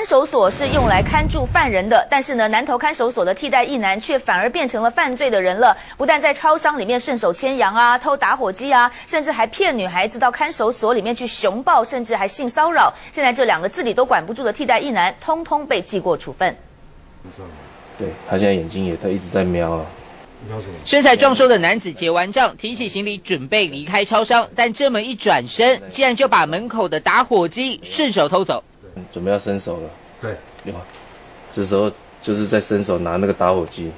看守所是用来看住犯人的，但是呢，南投看守所的替代役男却反而变成了犯罪的人了。不但在超商里面顺手牵羊啊，偷打火机啊，甚至还骗女孩子到看守所里面去熊抱，甚至还性骚扰。现在这两个自己都管不住的替代役男，通通被记过处分。对他现在眼睛也他一直在瞄啊。身材壮硕的男子结完账，提起行李准备离开超商，但这么一转身，竟然就把门口的打火机顺手偷走。准备要伸手了，对，有，这时候就是在伸手拿那个打火机。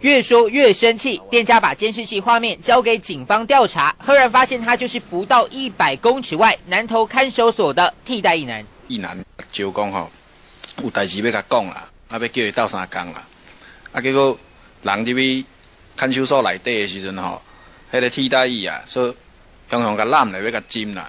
越说越生气，店家把监视器画面交给警方调查，赫然发现他就是不到一百公尺外南投看守所的替代役男。役男就讲吼，有代志要甲讲啦，啊要叫伊斗相共啦，啊结果人入去看守所内底的时阵吼，迄个替代役啊，说向向甲揽来要甲针啦。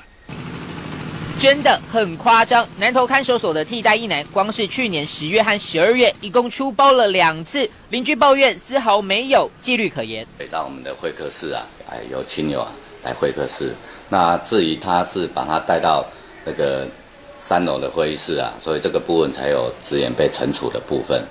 真的很夸张！南投看守所的替代役男，光是去年十月和十二月，一共出包了两次。邻居抱怨丝毫没有纪律可言。来到我们的会客室啊，哎，有亲友啊来会客室。那至于他是把他带到那个三楼的会议室啊，所以这个部分才有职员被惩处的部分。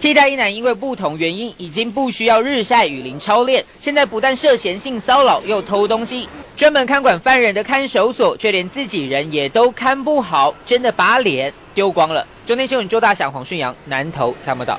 替代一男因为不同原因，已经不需要日晒雨淋操练。现在不但涉嫌性骚扰，又偷东西。专门看管犯人的看守所，却连自己人也都看不好，真的把脸丢光了。中天新闻周大祥、黄顺阳南投参谋岛。